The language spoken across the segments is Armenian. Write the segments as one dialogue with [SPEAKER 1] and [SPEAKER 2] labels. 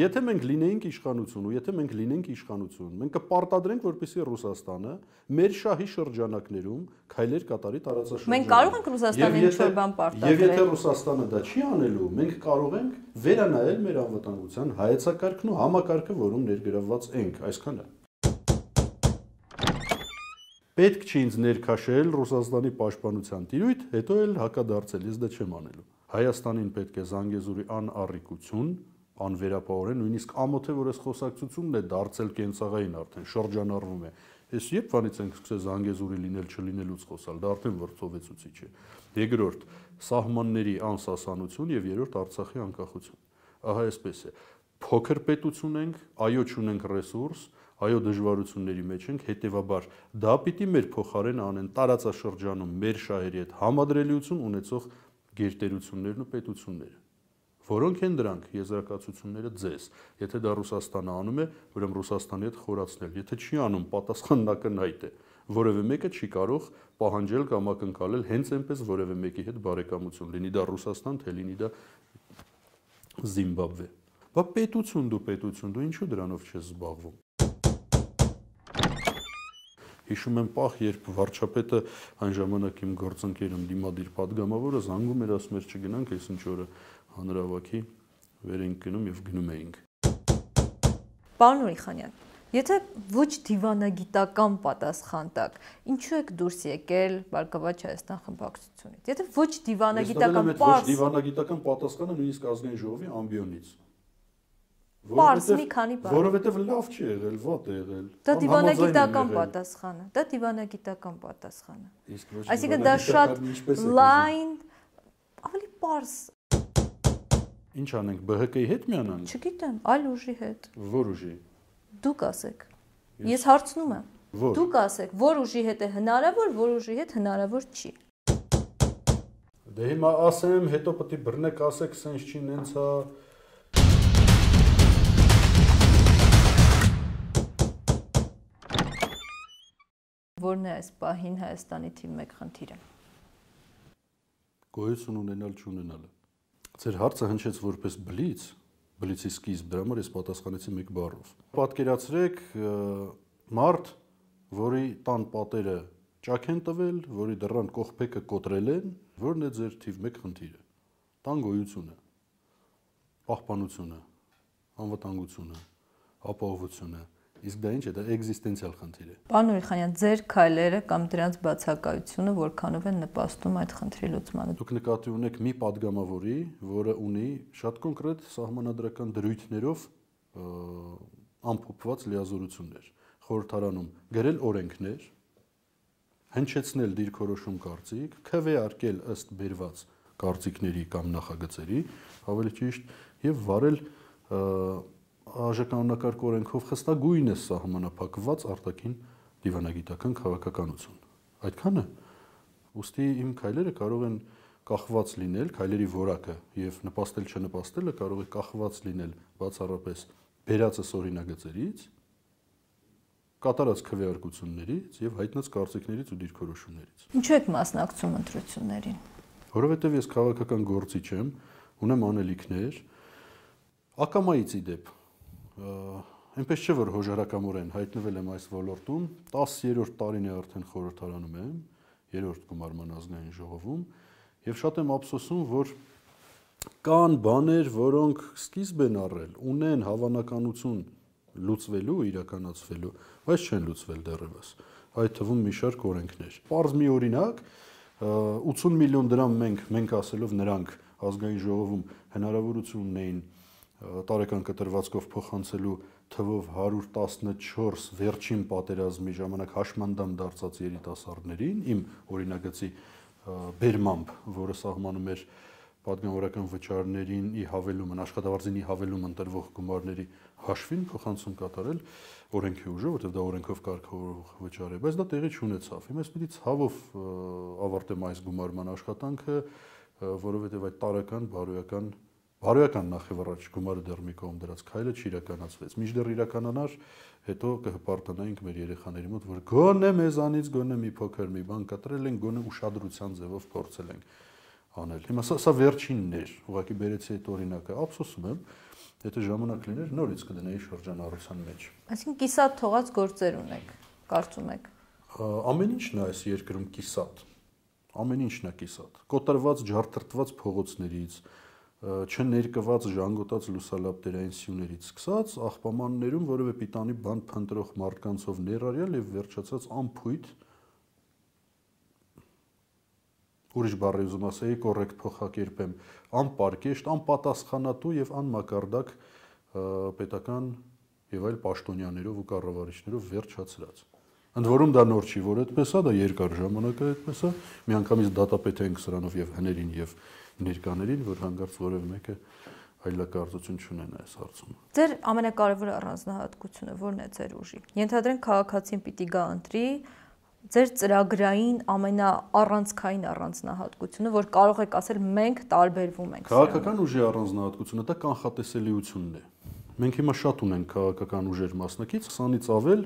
[SPEAKER 1] եթե մենք լինեինք իշխանություն ու եթե մենք լինենք իշխանություն, մենք կպարտադրենք, որպեսզի Ռուսաստանը մեր շահի շրջանակներում քայլեր կատարի տարածաշրջանում։
[SPEAKER 2] Մենք կարող ենք Ռուսաստանին ինչ-որ բան պարտադրել։
[SPEAKER 1] Եվ եթե Ռուսաստանը դա չի անելու, մենք կարող ենք վերանայել մեր անվտանգության հայեցակարգն ու համակարգը, որում ներգրավված ենք, այսքանը։ Պետք չի ինձ ներքաշել Ռուսաստանի պաշտպանության տիրույթ, հետո էլ հակադարձել, ես դա չեմ անելու։ Հայաստանին պետք է Զանգեզուրի անառիկություն, անվերապահորեն, նույնիսկ ամոթե որ այս խոսակցությունն է դարձել կենցաղային արդեն շրջանառվում է։ Այս երբ վանից ենք սկսել Զանգեզուրի լինել չլինելուց խոսալ, դա արդեն վրթովեցուցիչ է։ Երկրորդ՝ սահմանների անսասանություն եւ երրորդ Արցախի անկախություն։ Ահա այսպես է։ Փոքր պետություն ենք, այո չունենք ռեսուրս, այո դժվարությունների մեջ ենք, հետեւաբար դա պիտի մեր փոխարեն անեն տարածաշրջանում մեր շահերի հետ համադրելիություն ունեցող գերտերություններն ու պետությունները Որոնք են դրանք եզրակացությունները ձեզ։ Եթե դա Ռուսաստանը անում է, ուրեմն Ռուսաստանի հետ խորացնել։ Եթե չի անում, պատասխանն ակնհայտ է։ Որևէ մեկը չի կարող պահանջել կամ ակնկալել հենց այնպես որևէ մեկի հետ բարեկամություն, լինի դա Ռուսաստան, թե լինի դա Զիմբաբվե։ Բա պետություն դու պետություն, դու ինչու դրանով չես զբաղվում։ Հիշում եմ պահ, երբ վարչապետը այն ժամանակ իմ գործընկերն դիմադիր падգամավորը զանգում էր ասում էր չգնանք այս ինչ օրը հանրավակի վեր ենք գնում եւ գնում էինք։
[SPEAKER 2] Պարոն Ուրիխանյան, եթե ոչ դիվանագիտական պատասխան տակ, ինչու եք դուրս եկել Բարգավաճ Հայաստան խմբակցությունից։ Եթե ոչ դիվանագիտական
[SPEAKER 1] պարզ ոչ դիվանագիտական պատասխանը նույնիսկ ազգային ժողովի ամբիոնից
[SPEAKER 2] Պարզ մի քանի բառ։
[SPEAKER 1] Որովհետև լավ չի եղել, վատ է եղել։
[SPEAKER 2] Դա դիվանագիտական պատասխան է։ Դա դիվանագիտական պատասխան է։ Այսինքն դա շատ լայն, ավելի պարզ
[SPEAKER 1] Ինչ անենք ԲՀԿ-ի հետ միանանք։
[SPEAKER 2] Չգիտեմ, այլ ուժի հետ։
[SPEAKER 1] Որ ուժի։
[SPEAKER 2] Դուք ասեք։ Ես հարցնում եմ։ Դուք ասեք, որ ուժի հետ է հնարավոր, որ ուժի հետ հնարավոր չի։
[SPEAKER 1] Դե հիմա ասեմ, հետո պետք է բռնեք ասեք, սենց չի, նենց հա
[SPEAKER 2] Որն է այս պահին Հայաստանի թիվ 1 խնդիրը։
[SPEAKER 1] Գոյություն ունենալ չունենալը։ Ձեր հարցը հնչեց որպես բլից, բլիցի սկիզբ, դրա համար ես պատասխանեցի մեկ բառով։ Պատկերացրեք մարդ, որի տան պատերը ճակ են տվել, որի դռան կողպեքը կոտրել են, որն է ձեր թիվ 1 խնդիրը։ Տան գոյությունը, պահպանությունը, անվտանգությունը, ապահովությունը, Իսկ դա ինչ է, դա էգզիստենցիալ խնդիր է։
[SPEAKER 2] Պարոն Ուրիխանյան, ձեր քայլերը կամ դրանց բացակայությունը որքանով են նպաստում այդ խնդրի լուծմանը։
[SPEAKER 1] Դուք նկատի ունեք մի падգամավորի, որը ունի շատ կոնկրետ սահմանադրական դրույթներով ամփոփված լիազորություններ։ Խորհրդարանում գրել օրենքներ, հնչեցնել դիրքորոշում կարծիք, քվեարկել ըստ բերված կարծիքների կամ նախագծերի, ավելի ճիշտ, եւ վարել և, ԱԺ-կանոնակարգ օրենքով խստագույն է սահմանափակված արտաքին դիվանագիտական քաղաքականություն։ Այդքանը ուստի իմ քայլերը կարող են կախված լինել, քայլերի որակը եւ նպաստել չնպաստելը կարող է կախված լինել բացառապես բերածս օրինագծերից, կատարած քվեարկություններից եւ հայտնած կարծիքներից ու դիրքորոշումներից։
[SPEAKER 2] Ինչու եք մասնակցում ընտրություններին։
[SPEAKER 1] Որովհետեւ ես քաղաքական գործիչ եմ, ունեմ անելիքներ, ակամայից ի դեպ այնպես չէ որ հոժարակամորեն հայտնվել եմ այս ոլորտում 10-րդ տարին է արդեն խորհրդարանում եմ երրորդ գումարման ազգային ժողովում եւ շատ եմ ափսոսում որ կան բաներ, որոնք սկիզբ են առել, ունեն հավանականություն լուծվելու, իրականացվելու, բայց չեն լուծվել դեռևս։ Այդ թվում մի շարք օրենքներ։ Պարզ մի օրինակ, 80 միլիոն դրամ մենք մենք ասելով նրանք ազգային ժողովում հնարավորություն ունեին տարեկան կտրվածքով փոխանցելու թվով 114 վերջին պատերազմի ժամանակ հաշմանդամ դարձած երիտասարդներին իմ օրինագծի բերմամբ, որը սահմանում էր պատգամավորական վճարներին ի հավելումն, աշխատավարձինի հավելում ընտրվող գումարների հաշվին փոխանցում կատարել օրենքի ուժը, որտեղ դա օրենքով կարգավորող վճար է, բայց դա տեղի չունեցավ։ Հիմա ես պիտի ցավով ավարտեմ այս գումարման աշխատանքը, որովհետև այդ տարական բարոյական բարոյական նախևառաջ գումարը դեռ մի կողմ դրած քայլը չիրականացվեց։ Միջդեռ իրականանար, հետո կհպարտանայինք մեր երեխաների մոտ, որ գոնե մեզանից գոնե մի փոքր մի բան կտրել են, գոնե ուշադրության ձևով փորձել ենք անել։ Հիմա սա սա վերջինն էր, ուղղակի բերեցի այդ օրինակը, ափսոսում եմ, Եթե ժամանակ լիներ, նորից կդնեի շրջանառության մեջ։
[SPEAKER 2] Այսինքն կիսատ թողած գործեր ունեք, կարծում եք։
[SPEAKER 1] Ամեն ինչն է այս երկրում կիսատ։ Ամեն ինչն է կիսատ։ Կոտրված, ջարդրտված փողոցներից, չներկված ժանգոտած լուսալապտերային սյուներից սկսած աղբամաններում որևէ պիտանի բան փնտրող մարդկանցով ներառյալ եւ վերջացած ամփույթ ուրիշ բառի ուզում ասեի կոռեկտ փոխակերպեմ անպարկեշտ, անպատասխանատու եւ անմակարդակ պետական եւ այլ պաշտոնյաներով ու կառավարիչներով վերջացրած։ Ընդ որում դա նոր չի, որ այդպես է, դա երկար ժամանակ է այդպես է։ Միանգամից դատապետ ենք սրանով եւ հներին եւ ներկաներին, որ հանգարց որևէ մեկը այլակարծություն չունեն այս հարցում։
[SPEAKER 2] Ձեր ամենակարևոր առանձնահատկությունը ո՞րն է ձեր ուժի։ Ենթադրենք քաղաքացին պիտի գա ընտրի, ձեր ծրագրային ամենաառանցքային առանձնահատկությունը, որ կարող եք ասել մենք տարբերվում ենք։
[SPEAKER 1] Քաղաքական ուժի առանձնահատկությունը դա կանխատեսելիությունն է։ Մենք հիմա շատ ունենք քաղաքական ուժեր մասնակից, 20-ից ավել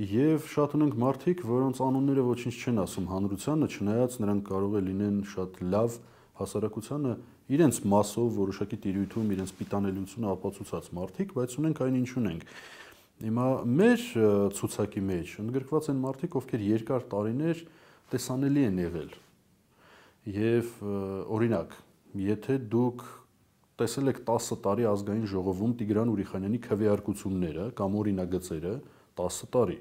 [SPEAKER 1] եւ շատ ունենք մարդիկ, որոնց անունները ոչինչ չեն ասում հանրությանը, չնայած նրանք կարող է լինեն շատ լավ հասարակությանը իրենց մասով որոշակի տիրույթում իրենց պիտանելիությունը ապացուցած մարդիկ, բայց ունենք այն ինչ ունենք։ Հիմա մեր ցուցակի մեջ ընդգրկված են մարդիկ, ովքեր երկար տարիներ տեսանելի են եղել։ Եվ օրինակ, եթե դուք տեսել եք 10 տարի ազգային ժողովում Տիգրան Ուրիխանյանի քվեարկությունները կամ օրինագծերը 10 տարի,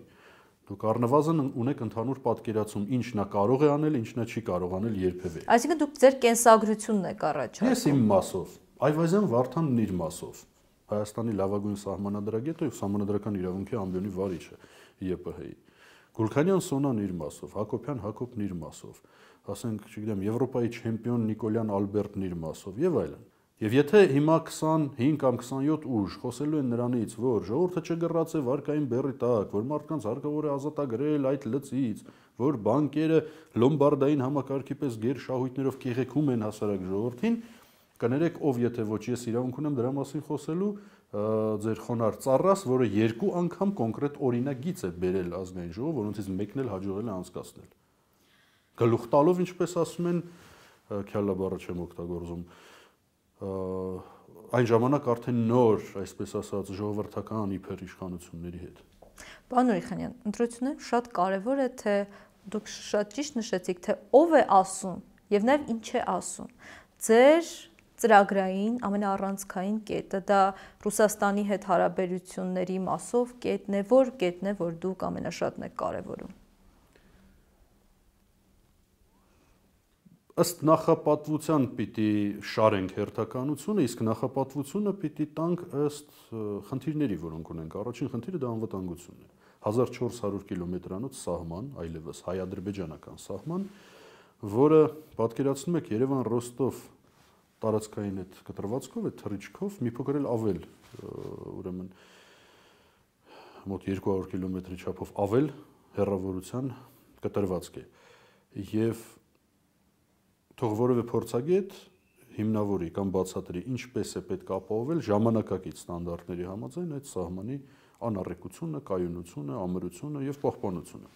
[SPEAKER 1] Դուք առնվազն ունեք ընդհանուր պատկերացում, ինչ նա կարող է անել, ինչ նա չի կարող անել երբևէ։
[SPEAKER 2] Այսինքն դուք ձեր կենսագրությունն եք առաջարկում։
[SPEAKER 1] Ես իմ մասով, Այվազյան Վարդանն իր մասով։ Հայաստանի լավագույն սահմանադրագետը եւ սահմանադրական իրավունքի ամբիոնի վարիչը ԵՊՀ-ի։ Գուլխանյան Սոնան իր մասով, Հակոբյան Հակոբն իր մասով, ասենք, չգիտեմ, Եվրոպայի չեմպիոն Նիկոլյան Ալբերտն իր մասով եւ այլն։ Եվ եթե հիմա 25 կամ 27 ուժ խոսելու են նրանից, որ ժողովուրդը չգռած է վարկային բերի տակ, որ մարդկանց հարկավոր է ազատագրել այդ լծից, որ բանկերը լոմբարդային համակարգի պես գեր շահույթներով կեղեքում են հասարակ ժողովրդին, կներեք ով եթե ոչ ես իրավունք ունեմ դրա մասին խոսելու ձեր խոնար ծառաս, որը երկու անգամ կոնկրետ օրինագիծ է բերել ազգային ժողով, որոնցից մեկն էլ հաջողել է անցկացնել։ Գլուխ տալով, ինչպես ասում են, քյալաբառը չեմ օգտագործում, այն ժամանակ արդեն նոր, այսպես ասած, ժողովրդական իբր իշխանությունների հետ։
[SPEAKER 2] Պարոն Օրիխանյան, ընտրությունը շատ կարևոր է, թե դուք շատ ճիշտ նշեցիք, թե ով է ասում եւ նաեւ ինչ է ասում։ Ձեր ծրագրային ամենաառանցքային կետը դա Ռուսաստանի հետ հարաբերությունների մասով կետն է, որ կետն է, որ դուք ամենաշատն եք կարևորում։
[SPEAKER 1] ըստ նախապատվության պիտի շարենք հերթականությունը, իսկ նախապատվությունը պիտի տանք ըստ խնդիրների, որոնք ունենք։ Առաջին խնդիրը դա անվտանգությունն է։ 1400 կիլոմետրանոց սահման, այլևս հայ-ադրբեջանական սահման, որը պատկերացնում եք Երևան-Ռոստով տարածքային այդ կտրվածքով, այդ թռիչքով մի փոքր էլ ավել, ուրեմն մոտ 200 կիլոմետրի չափով ավել հեռավորության կտրվածք է։ Եվ թող որևէ փորձագետ հիմնավորի կամ բացատրի ինչպես է պետք ապահովել ժամանակակից ստանդարտների համաձայն այդ սահմանի անառեկությունը, կայունությունը, ամրությունը եւ պահպանությունը։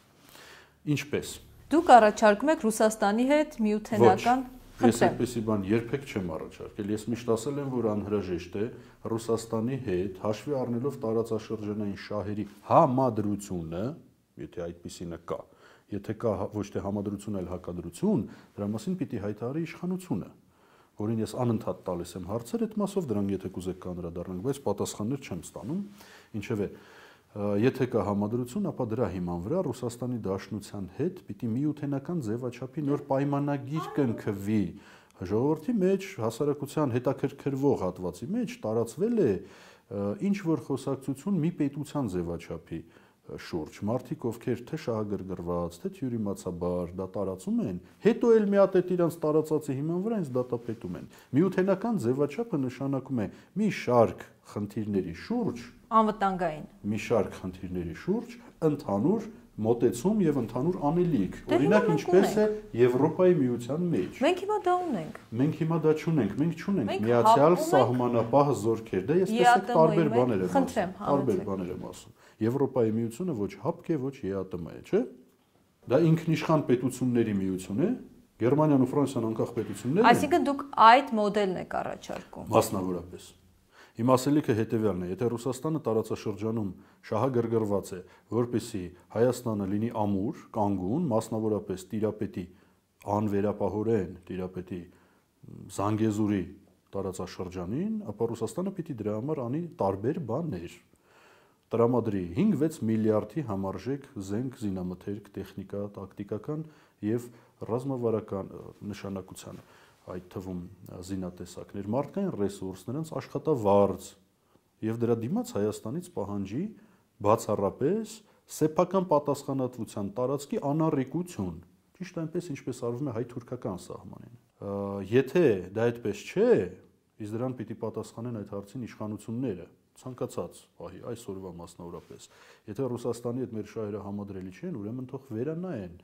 [SPEAKER 1] Ինչպես։
[SPEAKER 2] Դուք առաջարկում եք Ռուսաստանի հետ միութենական
[SPEAKER 1] Ես այդպեսի բան երբեք չեմ առաջարկել։ Ես միշտ ասել եմ, որ անհրաժեշտ է Ռուսաստանի հետ հաշվի առնելով տարածաշրջանային շահերի համադրությունը, եթե այդպեսինը կա, եթե կա ոչ թե համադրություն, այլ հակադրություն, դրա մասին պիտի հայտարարի իշխանությունը, որին ես անընդհատ տալիս եմ հարցեր այդ մասով, դրանք եթե կուզեք կանրադառնանք, բայց պատասխաններ չեմ ստանում։ Ինչևէ, եթե կա համադրություն, ապա դրա հիման վրա Ռուսաստանի Դաշնության հետ պիտի միութենական ձևաչափի նոր պայմանագիր կնքվի ժողովրդի մեջ հասարակության հետաքրքրվող հատվածի մեջ տարածվել է ինչ որ խոսակցություն մի պետության ձևաչափի շուրջ մարդիկ ովքեր թե շահագրգռված, թե թյուրիմացաբար դա տարածում են, հետո էլ մի հատ այդ իրանց տարածածի հիման վրա ինձ դատապետում են։ Միութենական ձևաչափը նշանակում է մի շարք խնդիրների շուրջ,
[SPEAKER 2] անվտանգային։
[SPEAKER 1] Մի շարք խնդիրների շուրջ ընդհանուր մոտեցում եւ ընդհանուր անելիք։
[SPEAKER 2] դե
[SPEAKER 1] Օրինակ ինչպես է Եվրոպայի միության մեջ։
[SPEAKER 2] Մենք հիմա դա ունենք։
[SPEAKER 1] Մենք հիմա դա չունենք, մենք չունենք միացյալ սահմանապահ զորքեր։ Դա ես տեսեք տարբեր բաներ եմ ասում։ Տարբեր բաներ եմ ասում։ Եվրոպայի միությունը ոչ ՀԱՊԿ է, ոչ ԵԱՏՄ է, չէ՞։ Դա ինքնիշխան պետությունների միություն է, Գերմանիան ու Ֆրանսիան անկախ պետություններ
[SPEAKER 2] են։ Այսինքն դուք այդ մոդելն եք առաջարկում։
[SPEAKER 1] Մասնավորապես։ Իմ ասելիքը հետեւյալն է. եթե Ռուսաստանը տարածաշրջանում շահագրգռված է, որպիսի Հայաստանը լինի ամուր, կանգուն, մասնավորապես տիրապետի անվերապահորեն տիրապետի Զանգեզուրի տարածաշրջանին, ապա Ռուսաստանը պիտի դրա համար անի տարբեր բաներ տրամադրի 5-6 միլիարդի համարժեք զենք, զինամթերք, տեխնիկա, տակտիկական եւ ռազմավարական նշանակության այդ թվում զինատեսակներ, մարդկային ռեսուրս, նրանց աշխատավարձ եւ դրա դիմաց Հայաստանից պահանջի բացառապես սեփական պատասխանատվության տարածքի անառիկություն, ճիշտ այնպես ինչպես արվում է հայ-թուրքական սահմանին։ Եթե դա այդպես չէ, իսկ դրան պիտի պատասխանեն այդ հարցին իշխանությունները, ցանկացած պահի այսօրվա մասնավորապես։ Եթե Ռուսաստանի հետ մեր շահերը համադրելի չեն, ուրեմն թող վերանայեն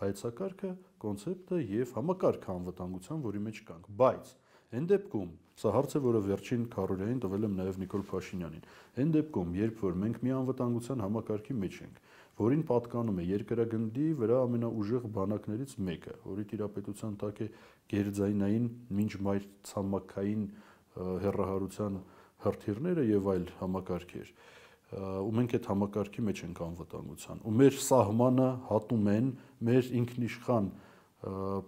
[SPEAKER 1] հայեցակարգը, կոնցեպտը եւ համակարգը անվտանգության, որի մեջ կանք։ Բայց այն դեպքում Սա հարց է, որը վերջին քարորիային տվել եմ նաև Նիկոլ Փաշինյանին։ Այն դեպքում, երբ որ մենք մի անվտանգության համակարգի մեջ ենք, որին պատկանում է երկրագնդի վրա ամենաուժեղ բանակներից մեկը, որի տիրապետության տակ է գերձայնային մինչ մայր ցամաքային հերրահարության հրթիռները եւ այլ համակարգեր, ու մենք այդ համակարգի մեջ ենք անվտանգության ու մեր սահմանը հատում են մեր ինքնիշխան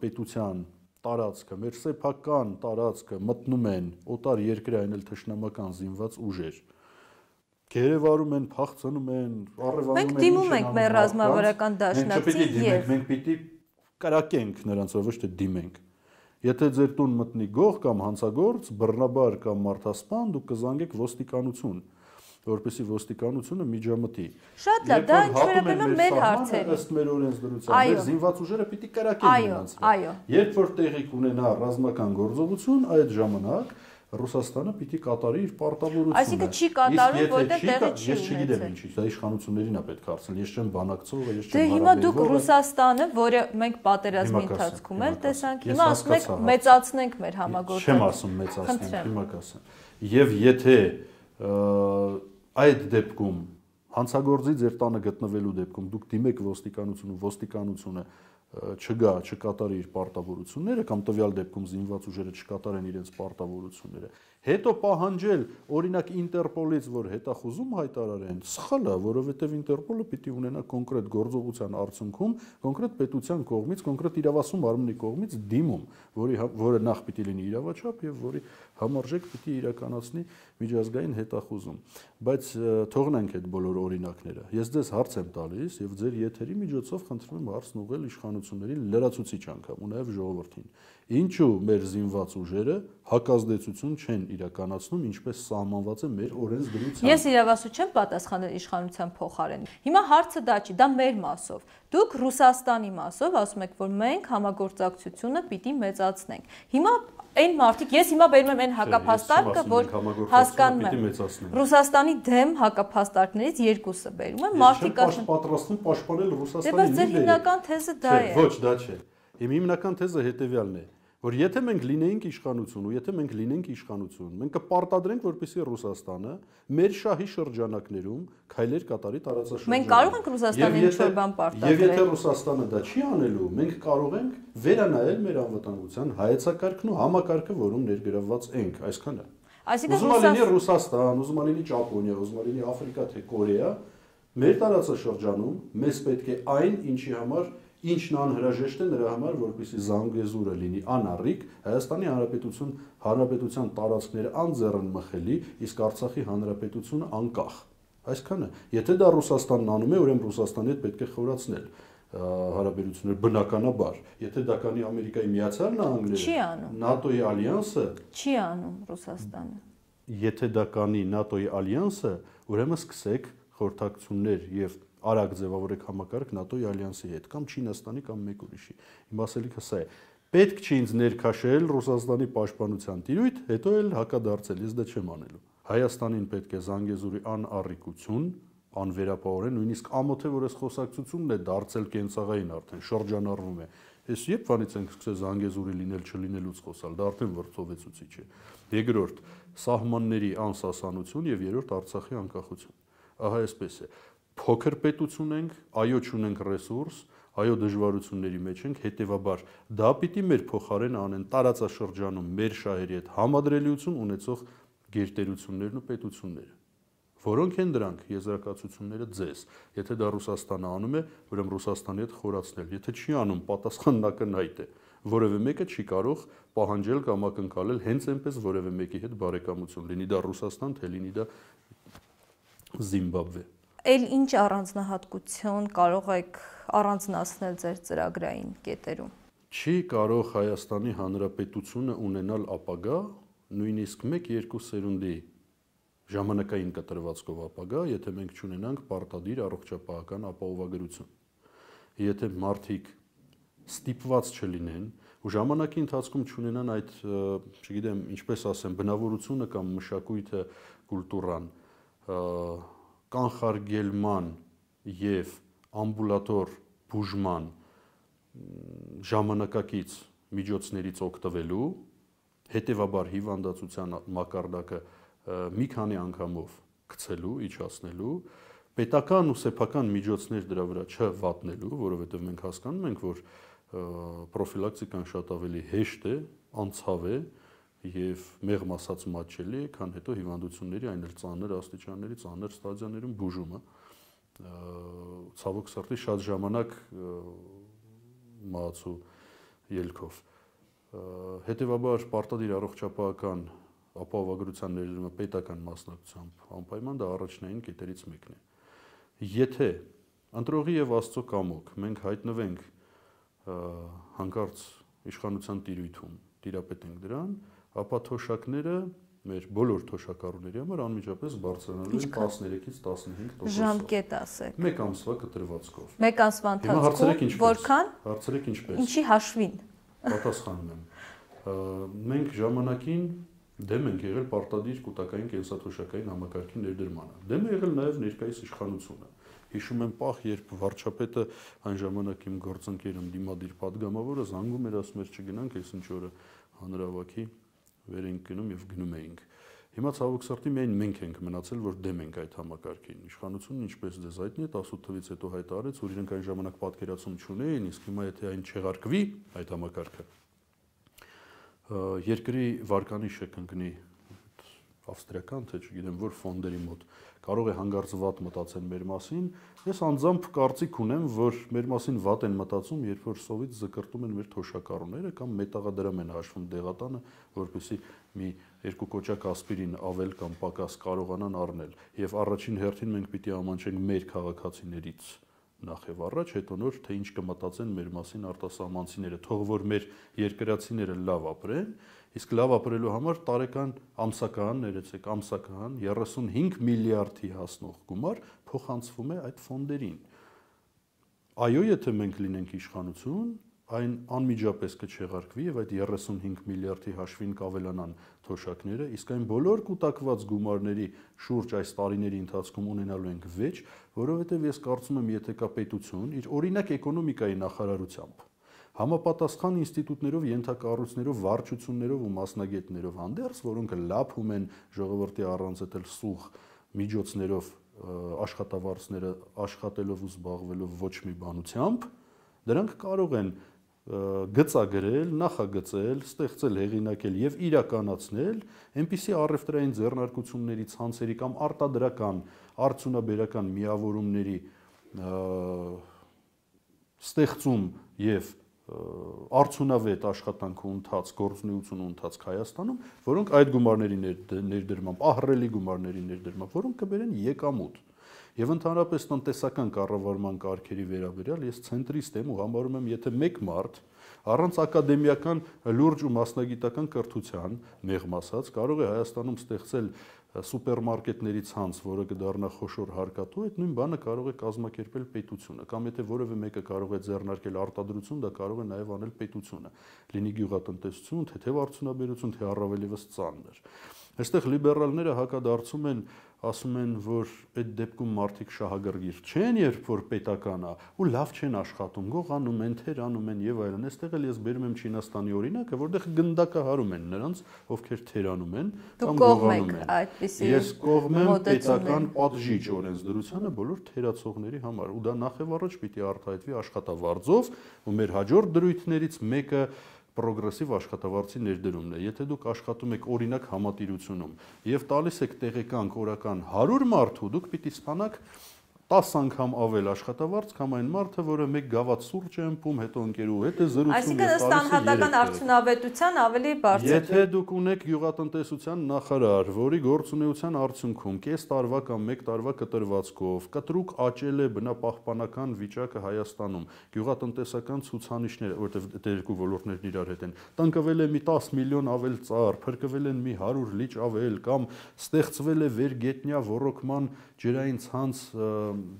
[SPEAKER 1] պետության տարածքը, մեր սեփական տարածքը մտնում են օտար երկրի այն էլ թշնամական զինված ուժեր գերեվարում են, փախցնում են,
[SPEAKER 2] առևանում են։ Մենք դիմում ենք մեր ռազմավարական դաշնակցի
[SPEAKER 1] եւ մենք պիտի կրակենք նրանց, ոչ թե դիմենք։ Եթե ձեր տուն մտնի գող կամ հանցագործ, բռնաբար կամ մարդասպան, դուք կզանգեք ոստիկանություն որպեսի ոստիկանությունը միջամտի։
[SPEAKER 2] Շատ լավ, դա ինչ վերաբերում է մեր հարցերին։
[SPEAKER 1] Ըստ մեր օրենսդրության, մեր զինված ուժերը պիտի կրակեն
[SPEAKER 2] նրանց։ Այո, այո։
[SPEAKER 1] Երբ որ տեղի կունենա ռազմական գործողություն, այդ ժամանակ Ռուսաստանը պիտի կատարի իր պարտավորությունը։
[SPEAKER 2] Այսինքն չի կատարում, որտեղ տեղի չի։
[SPEAKER 1] Ես չգիտեմ ինչի, դա իշխանություններին է պետք հարցնել։ Ես չեմ բանակցողը, ես
[SPEAKER 2] չեմ Դե հիմա դուք Ռուսաստանը, որը մենք պատերազմի ընթացքում էլ տեսանք, հիմա ասում եք մեծացնենք մեր համագործակցությունը։
[SPEAKER 1] Չեմ ասում մեծացնենք, հիմա կասեմ։ Եվ եթե այդ դեպքում հանցագործի ձեր տանը գտնվելու դեպքում դուք դիմեք ոստիկանությունը, ոստիկանությունը չգա, չկատարի իր պարտավորությունները կամ տվյալ դեպքում զինված ուժերը չկատարեն իրենց պարտավորությունները, հետո պահանջել օրինակ Ինտերպոլից, որ հետախուզում հայտարարեն, սխալ է, որովհետև Ինտերպոլը պիտի ունենա կոնկրետ գործողության արդյունքում կոնկրետ պետության կողմից, կոնկրետ իրավասում արմունի կողմից դիմում, որի հա, որը նախ պիտի լինի իրավաչափ եւ որի համարժեք պիտի իրականացնի միջազգային հետախուզում։ Բայց թողնենք այդ բոլոր օրինակները։ Ես ձեզ հարց եմ տալիս եւ ձեր եթերի միջոցով խնդրում եմ հարցն ուղղել իշխանություններին լրացուցիչ անգամ ու նաեւ ժողովրդին ինչու մեր զինված ուժերը հակազդեցություն չեն իրականացնում, ինչպես սահմանված է մեր օրենսդրությամբ։
[SPEAKER 2] Ես իրավասու չեմ պատասխանել իշխանության փոխարեն։ Հիմա հարցը դա չի, դա մեր մասով։ Դուք Ռուսաստանի մասով ասում եք, որ մենք համագործակցությունը պիտի մեծացնենք։ Հիմա այն մարդիկ, ես հիմա բերում եմ այն հակափաստարկը, որ հասկանում եմ։ Ռուսաստանի դեմ հակափաստարկներից երկուսը բերում եմ, մարդիկ
[SPEAKER 1] ասում։ Ես պատրաստվում պաշտպանել Ռուսաստանի։
[SPEAKER 2] Դե բայց ձեր հիմնական թեզը դա է։
[SPEAKER 1] Ոչ, դա չէ։ Իմ հիմնական թեզը հետեւյալն է որ եթե մենք լինեինք իշխանություն ու եթե մենք լինենք իշխանություն, մենք կպարտադրենք, որպեսզի Ռուսաստանը մեր շահի շրջանակներում քայլեր կատարի տարածաշրջանում։
[SPEAKER 2] Մենք կարող ենք Ռուսաստանին ինչ-որ բան պարտադրել։
[SPEAKER 1] Եվ եթե Ռուսաստանը դա չի անելու, մենք կարող ենք վերանայել մեր անվտանգության հայեցակարգն ու համակարգը, որում ներգրավված ենք, այսքանը։
[SPEAKER 2] Այսինքն
[SPEAKER 1] ուզում լինի Ռուսաստան, ուզում լինի Ճապոնիա, ուզում լինի Աֆրիկա թե Կորեա, մեր տարածաշրջանում մեզ պետք է այն, ինչի համար ինչն անհրաժեշտ է նրա համար, որպեսզի Զանգեզուրը լինի անառիկ, Հայաստանի Հանրապետություն Հանրապետության տարածքները անձեռն մխելի, իսկ Արցախի Հանրապետությունը անկախ։ Այսքանը։ Եթե դա Ռուսաստանն անում է, ուրեմն Ռուսաստանի հետ պետք է խորացնել հարաբերություններ բնականաբար։ Եթե դա կանի Ամերիկայի Միացյալ Նահանգները, ՆԱՏՕ-ի ալյանսը
[SPEAKER 2] չի անում Ռուսաստանը։
[SPEAKER 1] Եթե դա կանի ՆԱՏՕ-ի ալյանսը, ուրեմն սկսեք խորհրդակցություններ եւ արագ ձևավորեք համակարգ ՆԱՏՕ-ի ալյանսի հետ կամ Չինաստանի կամ մեկ ուրիշի։ Իմ ասելիքը սա է։ Պետք չի ինձ ներքաշել Ռուսաստանի պաշտպանության տիրույթ, հետո էլ հակադարձել, ես դա չեմ անելու։ Հայաստանին պետք է Զանգեզուրի անառիկություն, անվերապահորեն, նույնիսկ ամոթե որ այս խոսակցությունն է դարձել կենցաղային արդեն շրջանառվում է։ Այս երբ բանից ենք սկսել Զանգեզուրի լինել չլինելուց խոսալ, դա արդեն վրթովեցուցիչ է։ Երկրորդ, սահմանների անսասանություն եւ երրորդ Արցախի անկախություն։ Ահա այսպես է փոքր պետություն ենք, այո չունենք ռեսուրս, այո դժվարությունների մեջ ենք, հետեւաբար դա պիտի մեր փոխարեն անեն տարածաշրջանում մեր շահերի հետ համադրելիություն ունեցող գերտերություններն ու պետությունները որոնք են դրանք եզրակացությունները ձեզ եթե դա ռուսաստանը անում է ուրեմն ռուսաստանի հետ խորացնել եթե չի անում պատասխանն ակնհայտ է որևէ մեկը չի կարող պահանջել կամ ակնկալել հենց այնպես որևէ մեկի հետ բարեկամություն լինի դա ռուսաստան թե լինի դա զիմբաբվե
[SPEAKER 2] Էլ ինչ առանձնահատկություն կարող եք առանձնացնել ձեր ծրագրային կետերում։
[SPEAKER 1] Չի կարող Հայաստանի Հանրապետությունը ունենալ ապագա նույնիսկ 1-2 սերունդի ժամանակային կտրվածքով ապագա, եթե մենք ճունենանք պարտադիր առողջապահական ապահովագրություն։ Եթե մարդիկ ստիպված չլինեն ու ժամանակի ընթացքում ճունենան այդ, չգիտեմ, ինչպես ասեմ, բնավորությունը կամ մշակույթը, կուլտուրան, կանխարգելման եւ ամբուլատոր բուժման ժամանակակից միջոցներից օգտվելու հետևաբար հիվանդացության մակարդակը մի քանի անգամով գցելու, իջացնելու, պետական ու սեփական միջոցներ դրա վրա չվատնելու, որովհետև մենք հասկանում ենք, որ պրոֆիլակտիկան շատ ավելի հեշտ է, անցավ է, եւ մեղմ ասած մաչելի, քան հետո հիվանդությունների այն էլ ծանր աստիճանների, ծանր ստադիաներում բուժումը ցավոք սրտի շատ ժամանակ մահացու ելքով հետեւաբար պարտադիր առողջապահական ապահովագրության ներդրումը պետական մասնակցությամբ անպայման դա առաջնային կետերից մեկն է եթե ընտրողի եւ աստծո կամոք մենք հայտնվենք հանկարծ իշխանության տիրույթում տիրապետենք դրան ապա թոշակները մեր բոլոր թոշակառուների համար անմիջապես բարձրանալու են 13-ից 15%։
[SPEAKER 2] Ժամկետ ասեք։
[SPEAKER 1] 1 ամսվա կտրվածքով։
[SPEAKER 2] 1 ամսվա ընթացքում որքան։
[SPEAKER 1] Հարցրեք ինչպես։
[SPEAKER 2] Ինչի հաշվին։
[SPEAKER 1] Պատասխանում եմ։ Մենք ժամանակին դեմ ենք եղել պարտադիր կൂട്ടակային կենսաթոշակային համակարգի ներդրմանը։ Դեմ է եղել նաև ներկայիս իշխանությունը։ Հիշում եմ պահ, երբ վարչապետը այն ժամանակ իմ գործընկերым դիմադիր падգամավորը զանգում էր ասում էր չգնանք այս ինչ օրը հանրավակի վեր ենք գնում եւ գնում էինք։ Հիմա ցավոք սրտի միայն մենք ենք մնացել, որ դեմ ենք այդ համակարգին։ Իշխանությունն ինչպես դες հայտնի է 18 թվից հետո հայտարարեց, որ իրենք այն ժամանակ պատկերացում չունեին, իսկ հիմա եթե այն չեղարկվի այդ համակարգը, երկրի վարկանիշը կընկնի ավստրիական թե չգիտեմ որ ֆոնդերի մոտ կարող է հանգարց վատ մտածեն մեր մասին ես անձամբ կարծիք ունեմ որ մեր մասին վատ են մտածում երբ որ սովից զկրտում են մեր թոշակառուները կամ մետաղադրամ են հաշվում դեղատանը որպեսի մի երկու կոճակ ասպիրին ավել կամ պակաս կարողանան առնել եւ առաջին հերթին մենք պիտի ամանչենք մեր քաղաքացիներից նախ եւ առաջ, հետո նոր թե ինչ կմտածեն մեր մասին արտասահմանցիները, թող որ մեր երկրացիները լավ ապրեն, իսկ լավ ապրելու համար տարեկան ամսական, ներեցեք, ամսական 35 միլիարդի հասնող գումար փոխանցվում է այդ ֆոնդերին։ Այո, եթե մենք լինենք իշխանություն, այն անմիջապես կչեղարկվի եւ այդ 35 միլիարդի հաշվին կավելանան թոշակները, իսկ այն բոլոր կൂട്ടակված գումարների շուրջ այս տարիների ընթացքում ունենալու ենք վեճ, որովհետեւ ես կարծում եմ, եթե կա պետություն իր օրինակ էկոնոմիկայի նախարարությամբ համապատասխան ինստիտուտներով, ենթակառույցներով, վարչություններով ու մասնագետներով հանդերձ, որոնք լափում են ժողովրդի առանց էլ սուղ միջոցներով աշխատավարձները աշխատելով ու զբաղվելով ոչ մի բանությամբ, դրանք կարող են գծագրել, նախագծել, ստեղծել, հեղինակել եւ իրականացնել այնպիսի առևտրային ձեռնարկությունների ցանցերի կամ արտադրական, արդյունաբերական միավորումների ստեղծում եւ արդյունավետ աշխատանքի ընթաց, գործունեություն ընթաց Հայաստանում, որոնք այդ գումարների ներդրմամբ, ահռելի գումարների ներդրմամբ, որոնք կբերեն եկամուտ։ Եվ ընդհանրապես տնտեսական կառավարման կարգերի վերաբերյալ ես ցենտրիստ եմ ու համարում եմ, եթե մեկ մարդ առանց ակադեմիական լուրջ ու մասնագիտական կրթության, մեղմ ասած, կարող է Հայաստանում ստեղծել սուպերմարկետների ցանց, որը կդառնա խոշոր հարկատու, այդ նույն բանը կարող է կազմակերպել պետությունը, կամ եթե որևէ մեկը կարող է ձեռնարկել արտադրություն, դա կարող է նաև անել պետությունը։ Լինի գյուղատնտեսություն, թե թե արդյունաբերություն, թե առավել եւս ծանր։ Այստեղ լիբերալները հակադարձում են ասում են, որ այդ դեպքում մարդիկ շահագրգիռ չեն, երբ որ պետական է, ու լավ չեն աշխատում, գողանում են, թերանում են եւ այլն։ Այստեղ էլ ես բերում եմ Չինաստանի օրինակը, որտեղ գնդակահարում են նրանց, ովքեր թերանում են կամ գողանում են։ Ես կողմ եմ պետական պատժիչ օրենսդրությանը բոլոր թերացողների համար, ու դա նախ եւ առաջ պիտի արտահայտվի աշխատավարձով, ու մեր հաջորդ դրույթներից մեկը պրոգրեսիվ աշխատավարձի ներդրումն է։ Եթե դուք աշխատում եք օրինակ համատիրությունում եւ տալիս եք տեղեկանք օրական 100 մարդու, դուք պիտի ստանաք 10 անգամ ավել աշխատավարձ, քան այն մարդը, որը մեկ գավաթ սուրճ է ըմպում, հետո ընկերու հետ է զրուցում։
[SPEAKER 2] Այսինքն ըստ անհատական արդյունավետության ավելի բարձր։
[SPEAKER 1] Եթե դուք ունեք գյուղատնտեսության նախարար, որի գործունեության արդյունքում կես տարվա կամ 1 տարվա կտրվածքով կտրուկ աճել է բնապահպանական վիճակը Հայաստանում, գյուղատնտեսական ցուցանիշները, որտեղ դե երկու ոլորտներն իրար հետ են, տնկվել է մի 10 միլիոն ավել ծառ, փրկվել են մի 100 լիճ ավել կամ ստեղծվել է վերգետնյա ռոռոկման ջրային ցանց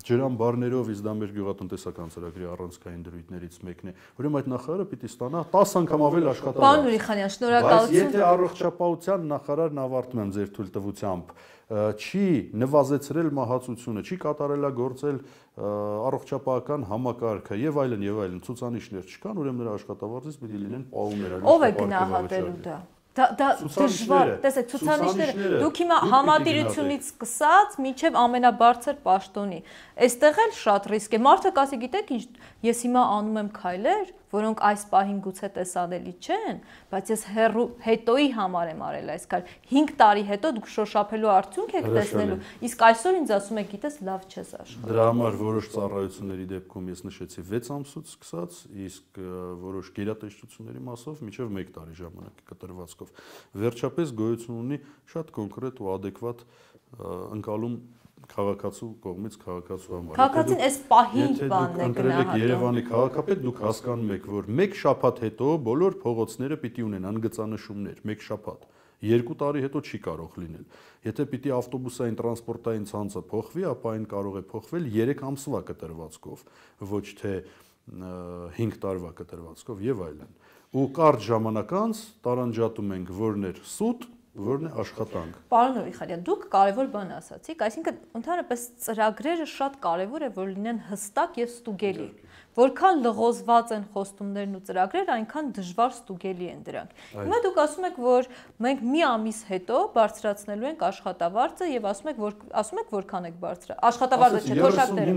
[SPEAKER 1] ջրամբարներով, իսկ դա մեր գյուղատնտեսական ծրագրի առանցքային դրույթներից մեկն է։ Ուրեմն այդ նախարարը պիտի ստանա 10 անգամ ավել աշխատավարձ։
[SPEAKER 2] Պարոն Ուրիխանյան, շնորհակալություն։
[SPEAKER 1] Բայց եթե առողջապահության նախարարն ավարտում եմ ձեր թույլտվությամբ, չի նվազեցրել մահացությունը, չի կատարելագործել առողջապահական համակարգը եւ այլն եւ այլն ցուցանիշներ չկան, ուրեմն նրա աշխատավարձից պիտի լինեն պահումներ։
[SPEAKER 2] Ով է գնահատելու դա։ Դա դա դժվար, տեսեք, ցուցանիշները դուք հիմա համատիրությունից սկսած մինչև ամենաբարձր պաշտոնի։ Այստեղ էլ շատ ռիսկ է։ Մարդը կասի, գիտեք ինչ, ես հիմա անում եմ քայլեր, որոնք այս պահին գուցե տեսանելի չեն, բայց ես հերու հետոյի համար եմ արել այս քայլ։ 5 տարի հետո դուք շոշափելու արդյունք եք տեսնելու։ Իսկ այսօր ինձ ասում եք, գիտես, լավ չես աշխատում։
[SPEAKER 1] Դրա համար որոշ ծառայությունների դեպքում ես նշեցի 6 ամսուց սկսած, իսկ որոշ գերատեսչությունների մասով միջև 1 տարի ժամանակի կտրվածքով։ Վերջապես գոյություն ունի շատ կոնկրետ ու adekvat ընկալում քաղաքացու կողմից քաղաքացու համար։
[SPEAKER 2] Քաղաքացին այս պահին բանն է գնահատում։
[SPEAKER 1] Երևանի քաղաքապետ դուք հասկանում եք, որ 1 շաբաթ հետո բոլոր փողոցները պիտի ունենան գծանշումներ, 1 շաբաթ։ Երկու տարի հետո չի կարող լինել։ Եթե պիտի ավտոբուսային տրանսպորտային ցանցը փոխվի, ապա այն կարող է փոխվել 3 ամսվա կտրվածքով, ոչ թե 5 տարվա կտրվածքով եւ այլն։ Ու կարճ ժամանակ անց տարանջատում ենք որներ սուտ, որն է աշխատանք։
[SPEAKER 2] Պարոն Օրիխարյան, դուք կարևոր բան ասացիք, այսինքն ընդհանրապես ծրագրերը շատ կարևոր է որ լինեն հստակ եւ ստուգելի։ Որքան լղոզված են խոստումներն ու ծրագրերը, այնքան դժվար ստուգելի են դրանք։ Հիմա դուք ասում եք, որ մենք մի ամիս հետո բարձրացնելու ենք աշխատավարձը եւ ասում եք, որ ասում եք որքան եք բարձրա։ Աշխատավարձը չէ,
[SPEAKER 1] թոշակները։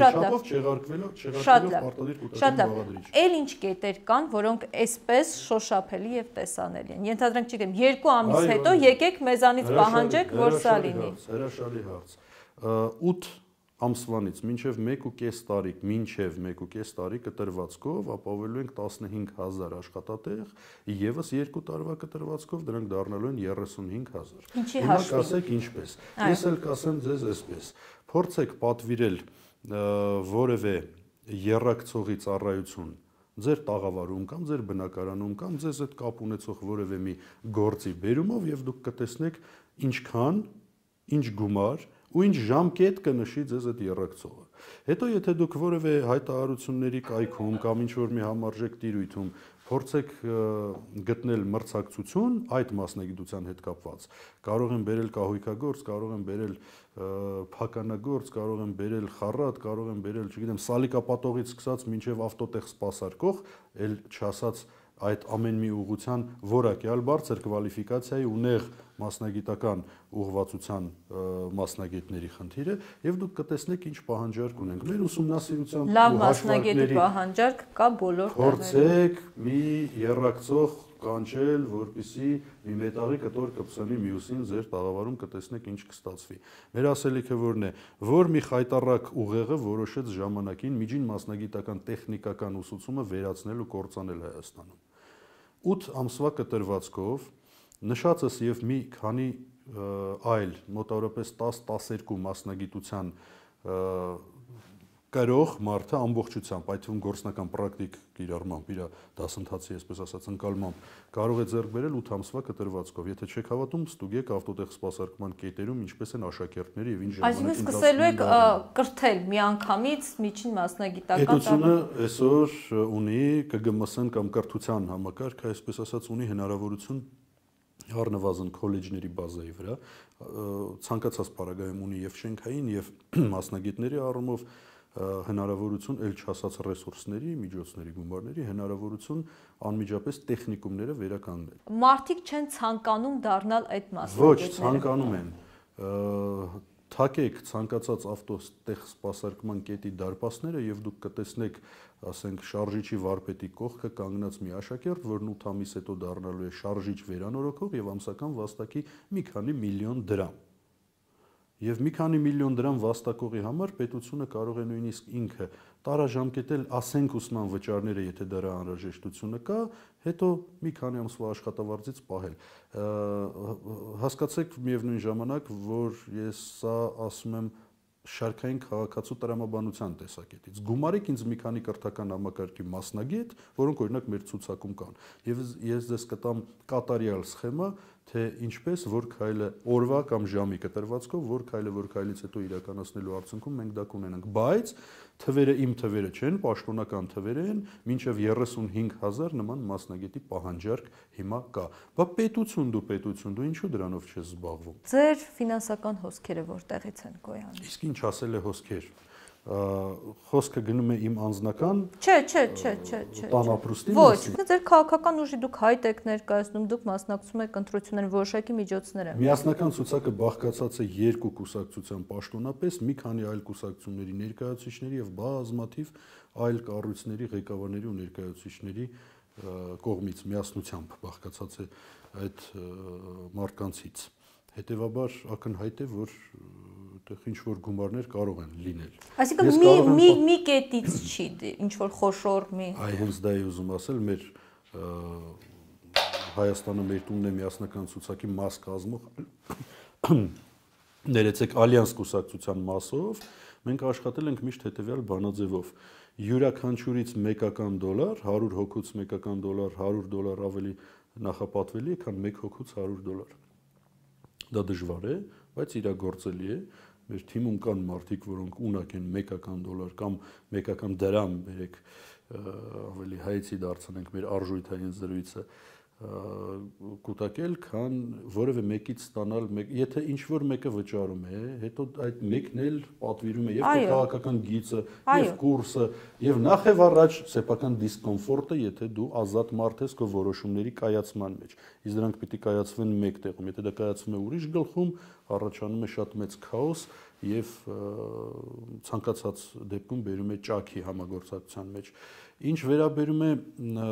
[SPEAKER 1] Շատ լավ։ Չեղարկվելով, չեղարկվելով պարտադիր
[SPEAKER 2] կուտակի բաղադրիչ։ Էլ ինչ կետեր կան, որոնք այսպես շոշափելի եւ տեսանելի են։ Ենթադրենք, չգիտեմ, երկու ամիս հետո եկեք մեզանից պահանջեք, որ սա լինի։
[SPEAKER 1] Հրաշալի հարց։ 8 ամսվանից մինչև 1.5 տարի, մինչև 1.5 տարի կտրվածքով ապավելու ենք 15000 աշխատատեղ, եւս 2 տարվա կտրվածքով դրանք դառնալու են 35000։
[SPEAKER 2] Ինչի հաշվին։
[SPEAKER 1] Հիմա կասեք ինչպես։ Ես էլ կասեմ ձեզ այսպես. փորձեք պատվիրել որևէ երակցողի ծառայություն ձեր տաղավարում կամ ձեր բնակարանում կամ ձեզ հետ կապ ունեցող որևէ մի գործի բերումով եւ դուք կտեսնեք ինչքան ինչ գումար ու ինչ ժամկետ կնշի ձեզ այդ երակցողը։ Հետո եթե դուք որևէ հայտարարությունների կայքում կամ ինչ որ մի համարժեք տիրույթում փորձեք գտնել մրցակցություն այդ մասնագիտության հետ կապված, կարող են բերել կահույքագործ, կարող են բերել փականագործ, կարող են բերել խառատ, կարող են բերել, չգիտեմ, սալիկապատողից սկսած մինչև ավտոտեղ սպասարկող, ել չասած այդ ամեն մի ուղղության որակյալ բարձր կվալիֆիկացիայի ունեղ մասնագիտական ուղղվածության մասնագետների խնդիրը եւ դուք կտեսնեք ինչ պահանջարկ ունենք։ Մեր ուսումնասիրության
[SPEAKER 2] լավ մասնագետի պահանջարկ կա բոլոր
[SPEAKER 1] Փորձեք մի երրակցող կանչել, որպիսի մի մետաղի կտոր կպսանի մյուսին ձեր տաղավարում կտեսնեք ինչ կստացվի։ Մեր ասելիքը որն է, որ մի խայտարակ ուղեղը որոշեց ժամանակին միջին մասնագիտական տեխնիկական ուսուցումը վերացնել ու կործանել Հայաստանում։ 8 ամսվա կտրվածքով նշածս եւ մի քանի այլ մոտավորապես 10-12 մասնագիտության կրող մարդը ամբողջությամբ, այդ թվում գործնական պրակտիկ կիրառմամբ, իր դասընթացի, այսպես ասած, ընկալմամբ կարող է ձեռք բերել 8 ամսվա կտրվածքով։ Եթե չեք հավատում, ստուգեք ավտոտեղ սպասարկման կետերում ինչպես են աշակերտները եւ ինչ
[SPEAKER 2] ժամանակ Այսինքն սկսելու եք կրթել միանգամից միջին մասնագիտական
[SPEAKER 1] Պետությունը այսօր ունի ԿԳՄՍ-ն կամ կրթության համակարգ, այսպես ասած, ունի հնարավորություն առնվազն քոլեջների բազայի վրա ցանկացած պարագայում ունի եւ շենքային եւ մասնագետների առումով հնարավորություն ել չասած ռեսուրսների, միջոցների, գումարների հնարավորություն անմիջապես տեխնիկումները վերականգնել։
[SPEAKER 2] Մարդիկ չեն ցանկանում դառնալ այդ
[SPEAKER 1] մասնագետները։ Ոչ, ցանկանում են թակեք ցանկացած ավտոստեղ սպասարկման կետի դարպասները եւ դուք կտեսնեք, ասենք, շարժիչի վարպետի կողքը կանգնած մի աշակերտ, որն 8 ամիս հետո դառնալու է շարժիչ վերանորոգող եւ ամսական վաստակի մի քանի միլիոն դրամ։ Եվ մի քանի միլիոն դրամ վաստակողի համար պետությունը կարող է նույնիսկ ինքը տարաժամկետել ասենք ուսման վճարները, եթե դրա անհրաժեշտությունը կա, հետո մի քանի ամսվա աշխատավարձից պահել։ Հասկացեք միևնույն ժամանակ, որ ես սա ասում եմ շարքային քաղաքացու տրամաբանության տեսակետից։ Գումարեք ինձ մի քանի կրթական համակարգի մասնագետ, որոնք օրինակ մեր ցուցակում կան։ Եվ ես ձեզ կտամ կատարյալ սխեմա, թե ինչպես որ քայլը օրվա կամ ժամի կտրվածքով որ քայլը որ քայլից հետո իրականացնելու արդյունքում մենք դա կունենանք բայց թվերը իմ թվերը չեն պաշտոնական թվեր են մինչև 35000 նման մասնագետի պահանջարկ հիմա կա բա պետություն դու պետություն դու ինչու դրանով չես զբաղվում
[SPEAKER 2] ձեր ֆինանսական հոսքերը որտեղից են գոյանում
[SPEAKER 1] իսկ ինչ ասել է հոսքեր խոսքը գնում է իմ անձնական
[SPEAKER 2] Չէ, չէ, չէ, չէ, չէ։
[SPEAKER 1] Տանապրուստի
[SPEAKER 2] մասին։ Ոչ, ձեր քաղաքական ուժի դուք հայտ եք ներկայացնում, դուք մասնակցում եք ընտրություններին որոշակի միջոցներ են։
[SPEAKER 1] Միասնական ցուցակը բաղկացած է երկու կուսակցության պաշտոնապես, մի քանի այլ կուսակցությունների ներկայացուցիչների եւ բազմաթիվ այլ կառույցների ղեկավարների ու ներկայացուցիչների կողմից միասնությամբ բաղկացած է այդ մարդկանցից։ Հետևաբար ակնհայտ է, որ այդտեղ ինչ որ գումարներ կարող են լինել։
[SPEAKER 2] Այսինքն մի մի մի կետից չի ինչ որ խոշոր մի
[SPEAKER 1] Այ հենց դա էի ուզում ասել, մեր Հայաստանը մեր տունն է միասնական ցուցակի մաս կազմող ներեցեք ալյանս կուսակցության մասով մենք աշխատել ենք միշտ հետեւյալ բանաձևով յուրաքանչյուրից մեկական դոլար 100 հոգուց մեկական դոլար 100 դոլար ավելի նախապատվելի է քան 1 հոգուց 100 դոլար դա դժվար է բայց իրագործելի է մեր թիմում կան մարդիկ, որոնք ունակ են մեկական դոլար կամ մեկական դրամ, բերեք ավելի հայցի դարձնենք մեր արժույթային զրույցը կուտակել, քան որևէ մեկից ստանալ մեկ, եթե ինչ որ մեկը վճարում է, հետո այդ մեկն էլ պատվիրում է եւ քաղաքական գիծը, եւ կուրսը, եւ նախ եւ առաջ սեփական դիսկոմֆորտը, եթե դու ազատ մարդ ես քո որոշումների կայացման մեջ։ Իսկ դրանք պիտի կայացվեն մեկ տեղում։ Եթե դա կայացվում է ուրիշ գլխում, առաջանում է շատ մեծ քաոս եւ ցանկացած դեպքում բերում է ճաքի համագործակցության մեջ։ Ինչ վերաբերում է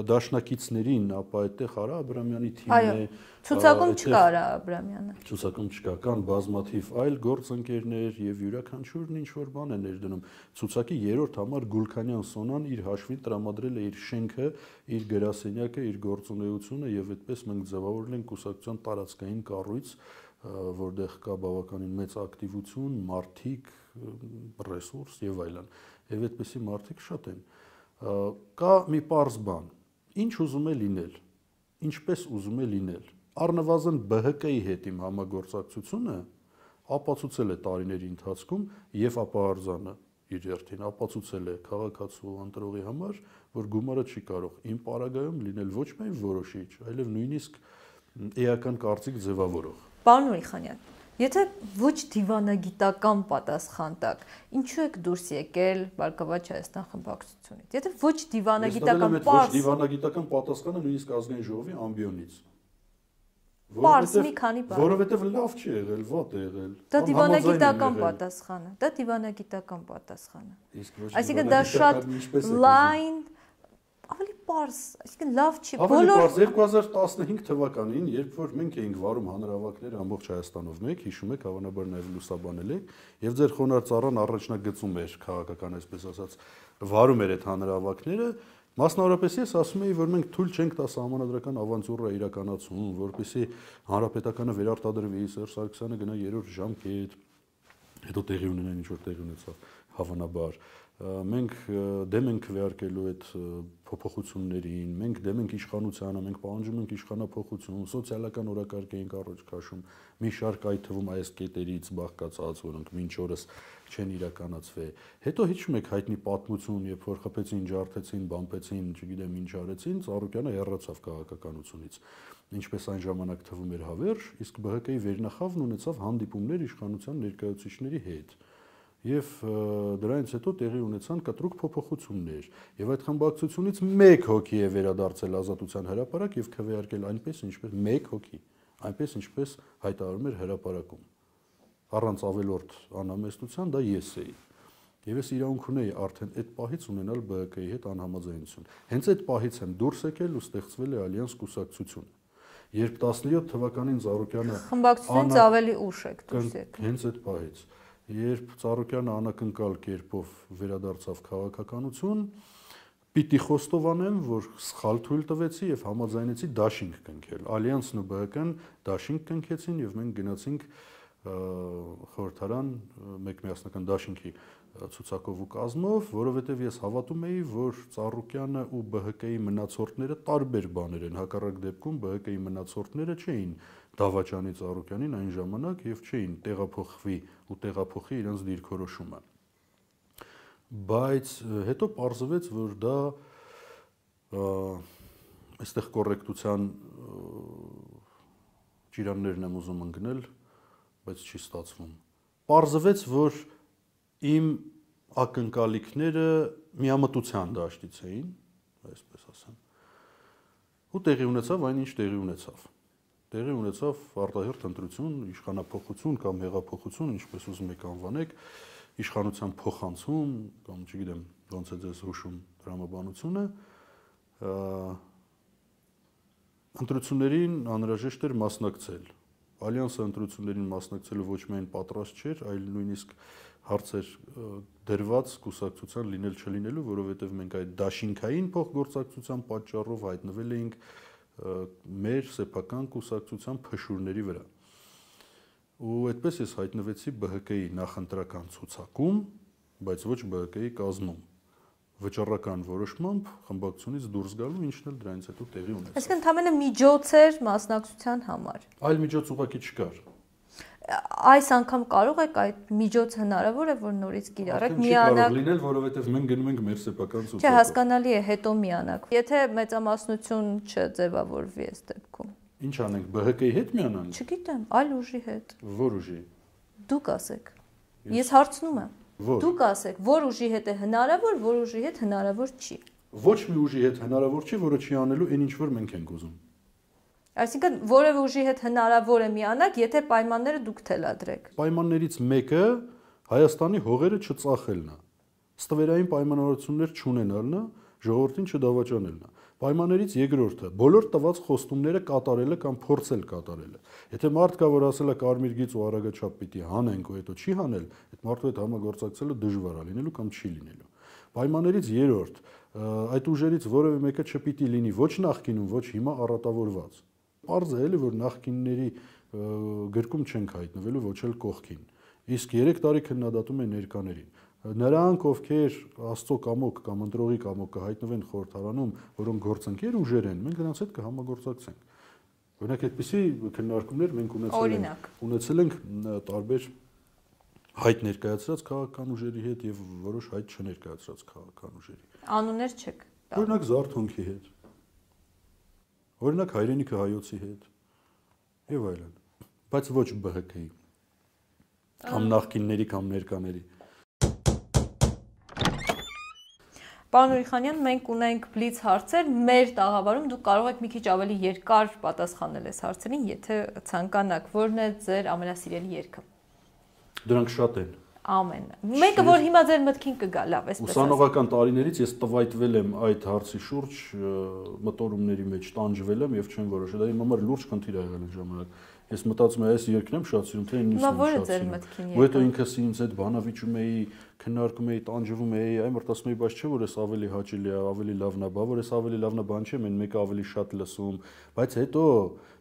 [SPEAKER 1] դաշնակիցներին, ապա այդտեղ Արա Աբրամյանի թիմն է։
[SPEAKER 2] Այո, ցուցակում չկա Արա Աբրամյանը։
[SPEAKER 1] Ցուցակում չկա, կան բազմաթիվ այլ գործընկերներ եւ յուրաքանչյուրն ինչ որ բան է ներդնում։ Ցուցակի երրորդ համար Գուլքանյան Սոնան իր հաշվին տրամադրել է իր շենքը, իր գրասենյակը, իր գործունեությունը եւ այդպես մենք ձևավորել ենք կուսակցության տարածքային կառույց, որտեղ կա բավականին մեծ ակտիվություն, մարդիկ, ռեսուրս եւ այլն։ Եվ այդպիսի մարդիկ շատ են։ Կա մի པարզ բան. ինչ ուզում է լինել, ինչպես ուզում է լինել։ Առնվազն ԲՀԿ-ի հետ իմ համագործակցությունը ապացուցել է տարիների ընթացքում եւ ապահարզանը իր երթին ապացուցել է քաղաքացու ընտրողի համար, որ գումարը չի կարող իմ պարագայում լինել ոչ միայն որոշիչ, այլև նույնիսկ էական կարծիք ձևավորող։
[SPEAKER 2] Պարոն Ուրիխանյան, եթե ոչ դիվանագիտական պատասխան տակ, ինչու եք դուրս եկել Բարգավաճ Հայաստան խմբակցությունից։ Եթե ոչ դիվանագիտական
[SPEAKER 1] ոչ դիվանագիտական պատասխանը նույնիսկ ազգային ժողովի ամբիոնից։
[SPEAKER 2] Պարզ մի քանի բառ։
[SPEAKER 1] Որովհետև լավ չի եղել, վատ է եղել։
[SPEAKER 2] Դա դիվանագիտական պատասխան է։ Դա դիվանագիտական պատասխան է։
[SPEAKER 1] Իսկ ոչ
[SPEAKER 2] Այսինքն դա շատ լայն པարզ, այսինքն լավ չի։
[SPEAKER 1] Բոլոր 2015 թվականին, երբ որ մենք էինք վարում հանրահավաքներ ամբողջ Հայաստանով մեկ, հիշում եք, հավանաբար նաև լուսաբանել եք, եւ ձեր խոնար ծառան առաջնագծում էր քաղաքական, այսպես ասած, վարում էր այդ հանրահավաքները, Մասնավորապես ես ասում եի, որ մենք թույլ չենք տա համանadrական ավանցուրը իրականացում, որպեսզի հանրապետականը վերարտադրվի, Սերժ Սարգսյանը գնա երրորդ ժամկետ, հետո տեղի ունենան ինչ որ տեղի ունեցավ, հավանաբար մենք դեմ ենք քվեարկելու այդ փոփոխություններին, մենք դեմ ենք իշխանությանը, մենք պահանջում ենք իշխանապողություն, սոցիալական օրակարգ ենք առաջ քաշում, մի շարք այդ թվում այս կետերից բաղկացած, որոնք մինչ օրս չեն իրականացվել։ Հետո հիշում եք հայտնի պատմություն, երբ որ խփեցին, ջարդեցին, բամպեցին, չգիտեմ ինչ արեցին, Ծառուկյանը հեռացավ քաղաքականությունից ինչպես այն ժամանակ թվում էր հավերժ, իսկ ԲՀԿ-ի վերնախավն ունեցավ հանդիպումներ իշխանության ներկայացուցիչների հետ եւ դրանից հետո տեղի ունեցան կտրուկ փոփոխություններ եւ այդ խմբակցությունից 1 հոգի է վերադարձել ազատության հրապարակ եւ քվեարկել այնպես ինչպես 1 հոգի այնպես ինչպես հայտարարում էր հրապարակում առանց ավելորդ անհամեստության դա ես էի։ Եվ ես իրավունք ունեի արդեն այդ պահից ունենալ ԲՀԿ-ի հետ անհամաձայնություն։ Հենց այդ պահից եմ դուրս եկել ու ստեղծվել է Ալյանս կուսակցությունը։ Երբ 17 թվականին Զարուկյանը
[SPEAKER 2] խմբակցությունից ավելի ուշ եք դուրս եկել։
[SPEAKER 1] Հենց այդ պահից, երբ Զարուկյանը անակնկալ կերպով վերադարձավ քաղաքականություն, պիտի խոստովանեմ, որ սխալ թույլ տվեցի եւ համաձայնեցի դաշինք կնքել։ Ալյանսն ու ԲՀԿ-ն դաշինք կնքեցին եւ մենք գնացինք խորհրդարան մեկ միասնական դաշինքի ցուցակով ու կազմով, որովհետև ես հավատում էի, որ Ծառուկյանը ու ԲՀԿ-ի մնացորդները տարբեր բաներ են, հակառակ դեպքում ԲՀԿ-ի մնացորդները չէին Դավաճանի Ծառուկյանին այն ժամանակ եւ չէին տեղափոխվի ու տեղափոխի իրենց դիրքորոշումը։ Բայց հետո պարզվեց, որ դա այստեղ կոռեկտության ճիրաններն եմ ուզում ընկնել, բայց չի ստացվում։ Պարզվեց, որ իմ ակնկալիքները միամտության դաշտից էին, այսպես ասեմ։ Ու տեղի ունեցավ այն, ինչ տեղի ունեցավ։ Տեղի ունեցավ արտահերթ ընտրություն, իշխանապողություն կամ հեղափոխություն, ինչպես ուզում եք անվանեք, իշխանության փոխանցում կամ չգիտեմ, ոնց է ձեզ հուշում դրամաբանությունը, ընտրություններին անհրաժեշտ էր մասնակցել Ալյանսը ընտրություններին մասնակցելու ոչ միայն պատրաստ չէր, այլ նույնիսկ հարցեր դրված կուսակցության լինել չլինելու, որովհետև մենք այդ դաշինքային փոխգործակցության պատճառով հայտնվել էինք մեր սեփական կուսակցության փշուրների վրա։ Ու այդպես ես հայտնվեցի ԲՀԿ-ի նախընտրական ցուցակում, բայց ոչ ԲՀԿ-ի կազմում վճռական որոշմամբ խմբակցությունից դուրս գալու, ինչն էլ դրանից հետո տեղի ունեցավ։
[SPEAKER 2] Այսինքն ընդհանրապես միջոց էր մասնակցության համար։
[SPEAKER 1] Այլ միջոց ուղղակի չկար։
[SPEAKER 2] Այս անգամ կարող եք այդ միջոց հնարավոր է որ նորից կիրառեք
[SPEAKER 1] միանակ։ Կարող լինել, որովհետև մենք գնում ենք մեր սեփական ցուցակը։
[SPEAKER 2] Չէ, հասկանալի է, հետո միանակ։ Եթե մեծամասնություն չձևավորվի այս դեպքում։
[SPEAKER 1] Ինչ անենք, ԲՀԿ-ի հետ միանանք։
[SPEAKER 2] Չգիտեմ, այլ ուժի հետ։
[SPEAKER 1] Որ ուժի։
[SPEAKER 2] Դուք ասեք։ Ես հարցնում եմ։
[SPEAKER 1] Որ։
[SPEAKER 2] Դուք ասեք, որ ուժի հետ է հնարավոր, որ ուժի հետ հնարավոր չի։
[SPEAKER 1] Ոչ մի ուժի հետ հնարավոր չի, որը չի անելու այն ինչ որ մենք ենք ուզում։
[SPEAKER 2] Այսինքն որևէ ուժի հետ հնարավոր է միանալ, եթե պայմանները դուք թելադրեք։
[SPEAKER 1] Պայմաններից մեկը Հայաստանի հողերը չծախելն է։ Ստվերային պայմանավորություններ չունենալն է, ժողովրդին չդավաճանելն է։ Պայմաններից երկրորդը՝ բոլոր տված խոստումները կատարելը կամ փորձել կատարելը։ Եթե մարդ կա, որ ասել է կարմիր գիծ ու արագաչափ պիտի հանենք ու հետո չի հանել, այդ մարդու հետ համագործակցելը դժվար է լինելու կամ չի լինելու։ Պայմաններից երրորդ՝ այդ ուժերից որևէ մեկը չպիտի լինի ոչ նախկինում, ոչ հիմա առատավորված։ Պարզ է էլի, որ նախկինների գրկում չենք հայտնվելու ոչ էլ կողքին։ Իսկ 3 տարի քննադատում է ներկաներին նրանք ովքեր աստծո կամոք կամ ընտրողի կամոք կհայտնվեն խորհրդարանում, որոնք գործընկեր ուժեր են, մենք նրանց հետ կհամագործակցենք։ Օրինակ այդպիսի քննարկումներ մենք ունեցել ենք, ունեցել ենք տարբեր հայտ ներկայացրած քաղաքական ուժերի հետ եւ որոշ հայտ չներկայացրած քաղաքական ուժերի։
[SPEAKER 2] Անուններ չեք։
[SPEAKER 1] Օրինակ Զարթոնքի հետ։ Օրինակ հայրենիքը հայոցի հետ եւ այլն։ Բայց ոչ ԲՀԿ-ի կամ նախկինների կամ ներկաների։
[SPEAKER 2] Պարոն Ուրիխանյան, մենք ունենք բլից հարցեր, մեր տաղավարում դուք կարող եք մի քիչ ավելի երկար պատասխանել այս հարցերին, եթե ցանկանաք։ Որն է ձեր ամենասիրելի երգը։
[SPEAKER 1] Դրանք շատ են
[SPEAKER 2] ամենը։ Մեկը որ հիմա ձեր մտքին կգա, լավ, այսպես։
[SPEAKER 1] Ուսանողական տարիներից ես տվայտվել եմ այդ հարցի շուրջ, մտորումների մեջ տանջվել եմ եւ չեմ որոշել։ Դա իմ համար լուրջ խնդիր ա եղել այն ժամանակ։ Ես մտածում եմ, այս երկրն եմ շատ սիրում, թե ինձ
[SPEAKER 2] եմ շատ սիրում։
[SPEAKER 1] Ու հետո ինքս ինձ այդ բանավիճում էի, քննարկում էի, տանջվում էի, այ մրտասում էի, բայց չէ որ ես ավելի հաճելի է, ավելի լավն է, բա որ ես ավելի լավն է, բան չէ, մեն մեկը ավելի շատ լսում, բայց հետո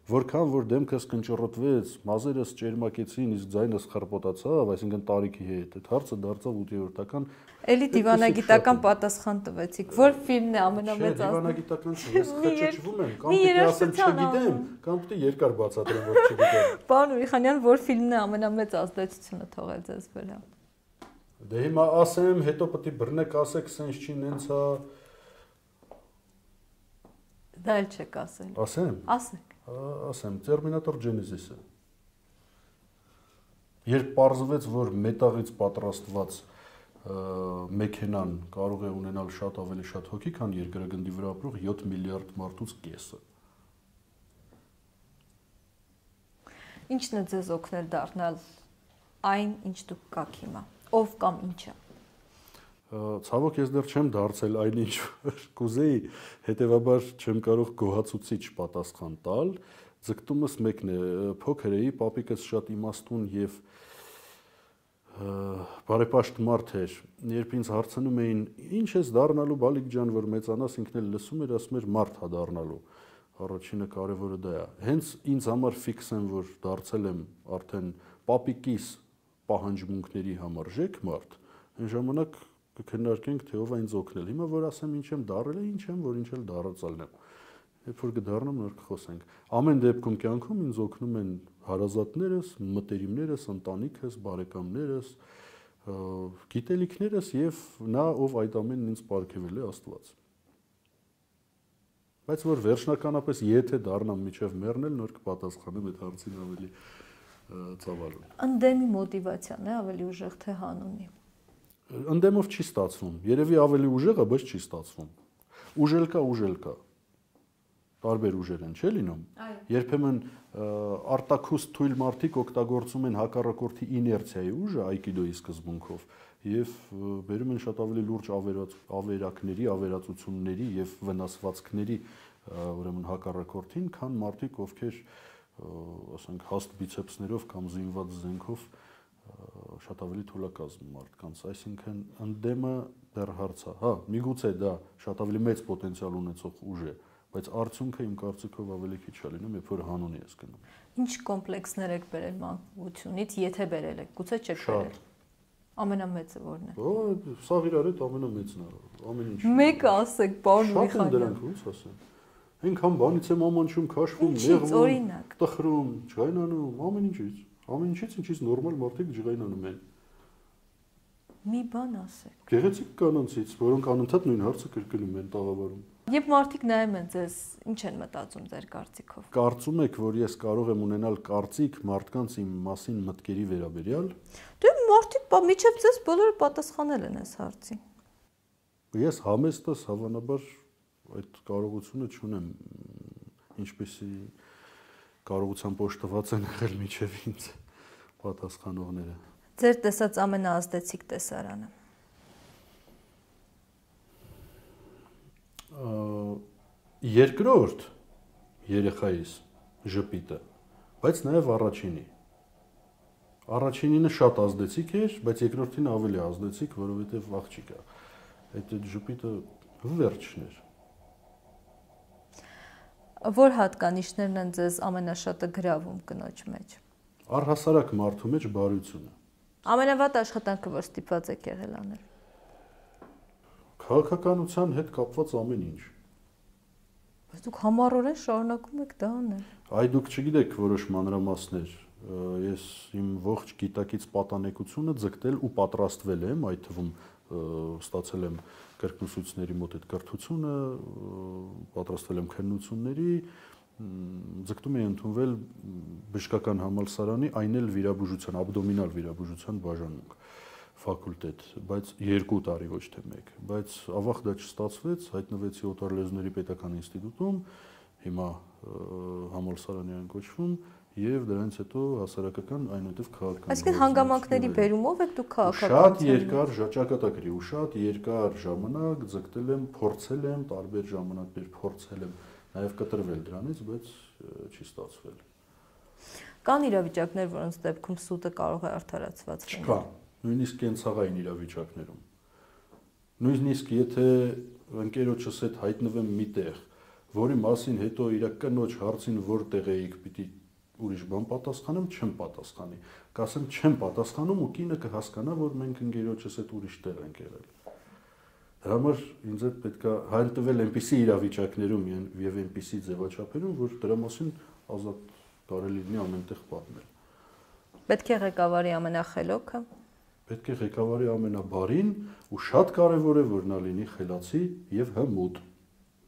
[SPEAKER 1] որքան որ դեմքս կնճռոտվեց, մազերս ճերմակեցին, իսկ ձայնս խրպոտացավ, այսինքն տարիքի հետ, այդ հարցը դարձավ 8-րդական
[SPEAKER 2] Էլի դիվանագիտական պատասխան տվեցիք։ Որ ֆիլմն է ամենամեծ
[SPEAKER 1] ազգ։ Դիվանագիտական չէ, ես խճճվում եմ, կամ պիտի ասեմ չգիտեմ, կամ պիտի երկար բացատրեմ, որ չգիտեմ։
[SPEAKER 2] Պարոն Ուրիխանյան, որ ֆիլմն է ամենամեծ ազդեցությունը թողել ձեզ վրա։
[SPEAKER 1] Դե հիմա ասեմ, հետո պիտի բռնեք ասեք, սենց չի նենցա։
[SPEAKER 2] Դա էլ չեք ասել։
[SPEAKER 1] Ասեմ։
[SPEAKER 2] Ասեք։
[SPEAKER 1] Ասեմ, Terminator Genesis-ը։ Երբ պարզվեց, որ մետաղից պատրաստված մեքենան կարող է ունենալ շատ ավելի շատ հոգի, քան երկրագնդի վրա ապրող 7 միլիարդ մարդուց կեսը։
[SPEAKER 2] Ինչն է ձեզ օգնել դառնալ այն, ինչ դուք կաք հիմա։ Ով կամ ինչը։
[SPEAKER 1] Ցավոք ես դեռ չեմ դարձել այն ինչ կուզեի, հետեւաբար չեմ կարող գոհացուցիչ պատասխան տալ։ Ձգտումս մեկն է, փոքր էի, պապիկս շատ իմաստուն եւ բարեպաշտ մարդ էր, երբ ինձ հարցնում էին, ինչ ես դառնալու Բալիկ ջան, որ մեծանաս, ինքն էլ լսում էր, ասում էր մարդ հա դառնալու առաջինը կարևորը դա է։ Հենց ինձ համար ֆիքս եմ, որ դարձել եմ արդեն պապիկիս պահանջմունքների համարժեք մարդ, այն ժամանակ կքննարկենք թե ով է ինձ օգնել։ Հիմա որ ասեմ ինչ եմ դառել, ինչ եմ, որ ինչ էլ դառածալն եմ։ Երբ որ կդառնամ, նոր կխոսենք։ Ամեն դեպքում կյանքում ինձ օգնում են հարազատներս, մտերիմներս, ընտանիքս, բարեկամներս, գիտելիքներս եւ նա ով այդ ամենն ինձ ապարգևել է Աստված բայց որ վերջնականապես եթե դառնամ միջև մեռնել, նոր կպատասխանեմ այդ հարցին ավելի ծավալուն։
[SPEAKER 2] Ընդդեմի մոտիվացիան է ավելի ուժեղ թե հանունի։
[SPEAKER 1] Ընդդեմով չի ստացվում։ Երևի ավելի ուժեղ է, բայց չի ստացվում։ Ուժել կա, ուժել կա տարբեր ուժեր են, չէ՞ լինում։ Երբեմն արտակուս թույլ մարդիկ օգտագործում են հակառակորդի իներցիայի ուժը այկիդոյի սկզբունքով եւ բերում են շատ ավելի լուրջ ավերած ավերակների, ավերածությունների եւ վնասվածքների ուրեմն հակառակորդին, քան մարդիկ, ովքեր ասենք հաստ բիցեպսներով կամ զինված զենքով շատ ավելի թուլակազմ մարդկանց, այսինքն ընդդեմը դեռ հարց է։ Հա, միգուցե դա շատ ավելի մեծ պոտենցիալ ունեցող ուժ է, բայց արդյունքը իմ կարծիքով ավելի քիչ է լինում, երբ որ հանուն ես գնում։
[SPEAKER 2] Ինչ կոմպլեքսներ եք բերել մանկությունից, եթե բերել եք, գուցե չեք բերել։ Ամենամեծը ո՞րն է։
[SPEAKER 1] Օ, սա իրար հետ ամենամեծն է, ամեն ինչ։
[SPEAKER 2] Մեկը ասեք, պարոն
[SPEAKER 1] Միխայելյան։ Շատ դրանք, ո՞նց ասեմ։ Այնքան բանից եմ ամանչում, քաշվում, նեղվում, տխրում, ջղայնանում, ամեն ինչից։ Ամեն ինչից ինչից նորմալ մարդիկ ջղայնանում են։
[SPEAKER 2] Մի բան ասեք։
[SPEAKER 1] Գեղեցիկ կանանցից, որոնք անընդհատ նույն հարցը կրկնում են տաղավարում։
[SPEAKER 2] Երբ մարդիկ նայում են ձեզ, ինչ են մտածում ձեր կարծիքով։
[SPEAKER 1] Կարծում եք, որ ես կարող եմ ունենալ կարծիք մարդկանց իմ մասին մտքերի վերաբերյալ։
[SPEAKER 2] Դե մարդիկ միջև ձեզ բոլորը պատասխանել են այս հարցին։
[SPEAKER 1] Ես համեստս հավանաբար այդ կարողությունը չունեմ, ինչպեսի կարողության պոշտված են եղել միջև ինձ պատասխանողները։
[SPEAKER 2] Ձեր տեսած ամենաազդեցիկ տեսարանը
[SPEAKER 1] երկրորդ երեխայիս ժպիտը, բայց նաև առաջինի։ Առաջինինը շատ ազդեցիկ էր, բայց երկրորդին ավելի ազդեցիկ, որովհետև աղջիկա։ Այդ ժպիտը վերջն էր։
[SPEAKER 2] Որ հատկանիշներն են ձեզ ամենաշատը գրավում կնոջ մեջ։
[SPEAKER 1] Առհասարակ մարդու մեջ բարությունը։
[SPEAKER 2] Ամենավատ աշխատանքը, որ ստիպված եք եղել անել
[SPEAKER 1] քաղաքականության հետ կապված ամեն ինչ։
[SPEAKER 2] Բայց դուք համառորեն շարունակում եք դա անել։
[SPEAKER 1] Այ դուք չգիտեք որոշ մանրամասներ։ Ես իմ ողջ գիտակից պատանեկությունը ձգտել ու պատրաստվել եմ, այդ թվում ստացել եմ կրկնուսույցների մոտ այդ կրթությունը, պատրաստվել եմ քննությունների, ձգտում եմ ընդունվել բժշկական համալսարանի, այն էլ վիրաբուժության, աբդոմինալ վիրաբուժության բաժանմունք ֆակուլտետ, բայց 2 տարի ոչ թե 1, բայց ավաղ դա չստացվեց, հայտնվեցի օտար լեզուների պետական ինստիտուտում, հիմա համալսարանի են կոչվում եւ դրանից հետո հասարակական այնուհետեւ քաղաքական
[SPEAKER 2] Այսինքն հանգամանքների բերումով եք դուք քաղաքական
[SPEAKER 1] Շատ երկար ճակատագրի ու շատ երկար ժամանակ ձգտել եմ, փորձել եմ, տարբեր ժամանակներ փորձել եմ, նաեւ կտրվել դրանից, բայց չի ստացվել։
[SPEAKER 2] Կան իրավիճակներ, որոնց դեպքում սուտը կարող է արդարացված
[SPEAKER 1] լինել։ Չկա նույնիսկ կենցաղային իրավիճակներում։ Նույնիսկ եթե ընկերոջս հետ հայտնվեմ միտեղ, որի մասին հետո իր կնոջ հարցին որտեղ էիք, պիտի ուրիշ բան պատասխանեմ, չեմ պատասխանի։ Կասեմ չեմ պատասխանում ու կինը կհասկանա, որ մենք ընկերոջս հետ ուրիշ տեղ ենք եղել։ Դրա համար ինձ հետ պետքա հայտնվել այնպիսի իրավիճակներում եւ այնպիսի ձևաչափերում, որ դրա մասին ազատ կարելի լինի ամենտեղ պատմել։
[SPEAKER 2] Պետք է ղեկավարի ամենախելոքը
[SPEAKER 1] պետք է ղեկավարի ամենաբարին ու շատ կարևոր է որ նա լինի խելացի եւ հմուտ։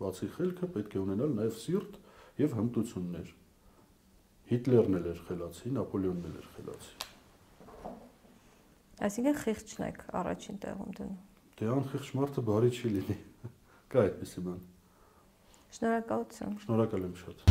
[SPEAKER 1] Բացի խելքը պետք է ունենալ նաեւ սիրտ եւ հմտություններ։ Հիտլերն էլ էր խելացի, Նապոլեոնն էլ էր խելացի։
[SPEAKER 2] Այսինքն խիղճն եք առաջին տեղում դնում։
[SPEAKER 1] Դե անխիղճ մարդը բարի չի լինի։ Կա այդպեսի բան։
[SPEAKER 2] Շնորհակալություն։
[SPEAKER 1] Շնորհակալ եմ շատ։